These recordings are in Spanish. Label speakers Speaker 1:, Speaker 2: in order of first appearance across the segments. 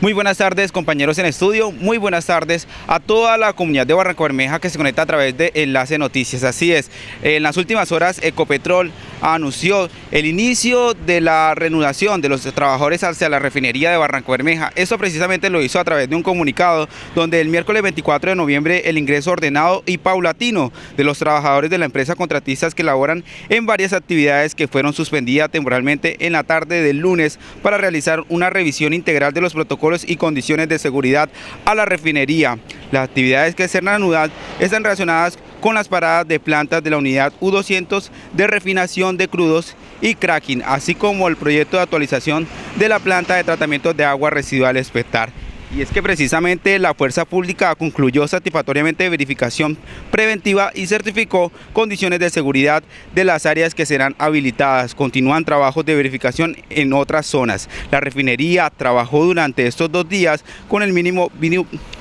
Speaker 1: Muy buenas tardes compañeros en estudio, muy buenas tardes a toda la comunidad de Barranco Bermeja que se conecta a través de Enlace Noticias. Así es, en las últimas horas Ecopetrol anunció el inicio de la reanudación de los trabajadores hacia la refinería de Barranco Bermeja. Esto precisamente lo hizo a través de un comunicado donde el miércoles 24 de noviembre el ingreso ordenado y paulatino de los trabajadores de la empresa contratistas que laboran en varias actividades que fueron suspendidas temporalmente en la tarde del lunes para realizar una revisión integral de los protocolos y condiciones de seguridad a la refinería. Las actividades que se reanudan están relacionadas con las paradas de plantas de la unidad U200 de refinación de crudos y cracking, así como el proyecto de actualización de la planta de tratamiento de agua residual Espetar. Y es que precisamente la Fuerza Pública concluyó satisfactoriamente verificación preventiva y certificó condiciones de seguridad de las áreas que serán habilitadas. Continúan trabajos de verificación en otras zonas. La refinería trabajó durante estos dos días con el mínimo,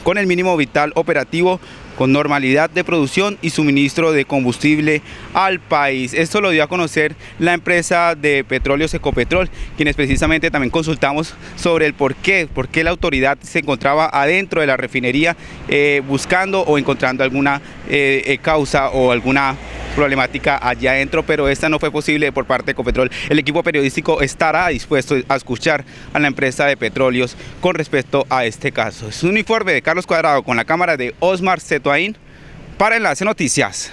Speaker 1: con el mínimo vital operativo con normalidad de producción y suministro de combustible al país. Esto lo dio a conocer la empresa de petróleos Ecopetrol, quienes precisamente también consultamos sobre el por qué, por qué la autoridad se encontraba adentro de la refinería eh, buscando o encontrando alguna eh, eh, causa o alguna problemática allá adentro, pero esta no fue posible por parte de Ecopetrol. El equipo periodístico estará dispuesto a escuchar a la empresa de petróleos con respecto a este caso. Es un informe de Carlos Cuadrado con la cámara de Osmar Cetoain para Enlace Noticias.